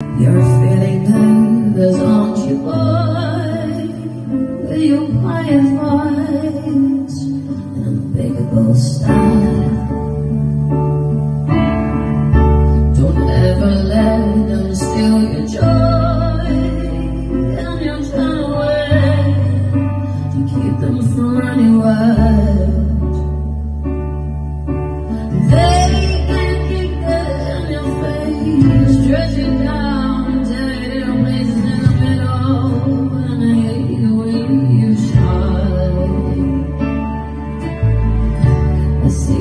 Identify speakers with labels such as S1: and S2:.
S1: You're feeling nervous, aren't you, boy? With your quiet voice and unbreakable style.